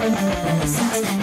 Sounds like